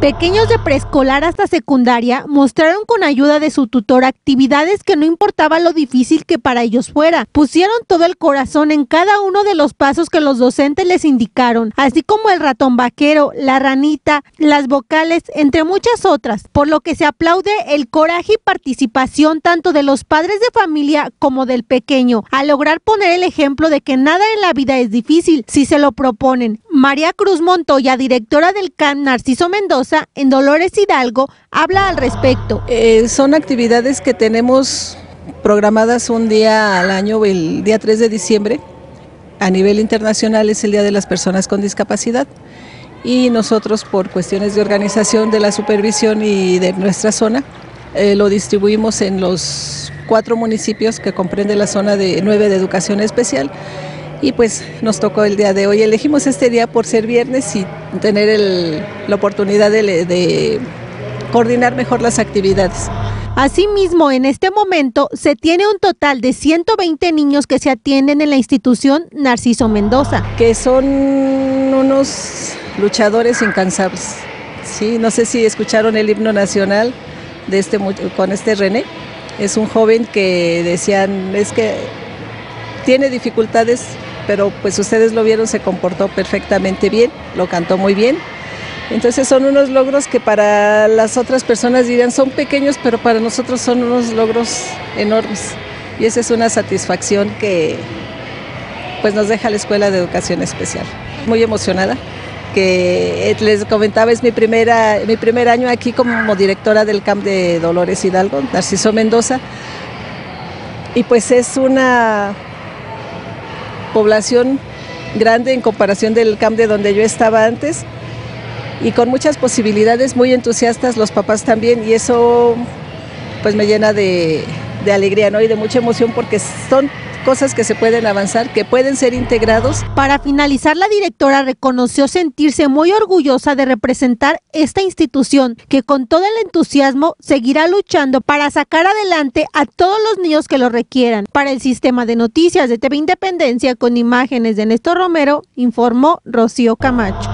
Pequeños de preescolar hasta secundaria mostraron con ayuda de su tutor actividades que no importaba lo difícil que para ellos fuera. Pusieron todo el corazón en cada uno de los pasos que los docentes les indicaron, así como el ratón vaquero, la ranita, las vocales, entre muchas otras, por lo que se aplaude el coraje y participación tanto de los padres de familia como del pequeño, a lograr poner el ejemplo de que nada en la vida es difícil si se lo proponen. María Cruz Montoya, directora del CAN Narciso Mendoza, en Dolores Hidalgo, habla al respecto. Eh, son actividades que tenemos programadas un día al año, el día 3 de diciembre. A nivel internacional es el Día de las Personas con Discapacidad y nosotros por cuestiones de organización de la supervisión y de nuestra zona eh, lo distribuimos en los cuatro municipios que comprende la zona de 9 de educación especial y pues nos tocó el día de hoy. Elegimos este día por ser viernes y tener la oportunidad de, coordinar mejor las actividades. Asimismo, en este momento se tiene un total de 120 niños que se atienden en la institución Narciso Mendoza. Que son unos luchadores incansables. Sí, no sé si escucharon el himno nacional de este con este René. Es un joven que decían, es que tiene dificultades pero pues ustedes lo vieron, se comportó perfectamente bien, lo cantó muy bien. Entonces son unos logros que para las otras personas dirían son pequeños, pero para nosotros son unos logros enormes. Y esa es una satisfacción que pues nos deja la Escuela de Educación Especial. Muy emocionada, que les comentaba es mi, primera, mi primer año aquí como directora del CAMP de Dolores Hidalgo, Narciso Mendoza. Y pues es una población grande en comparación del camp de donde yo estaba antes y con muchas posibilidades, muy entusiastas los papás también y eso pues me llena de, alegría ¿no? y de mucha emoción porque son cosas que se pueden avanzar, que pueden ser integrados. Para finalizar, la directora reconoció sentirse muy orgullosa de representar esta institución que con todo el entusiasmo seguirá luchando para sacar adelante a todos los niños que lo requieran. Para el sistema de noticias de TV Independencia con imágenes de Néstor Romero, informó Rocío Camacho.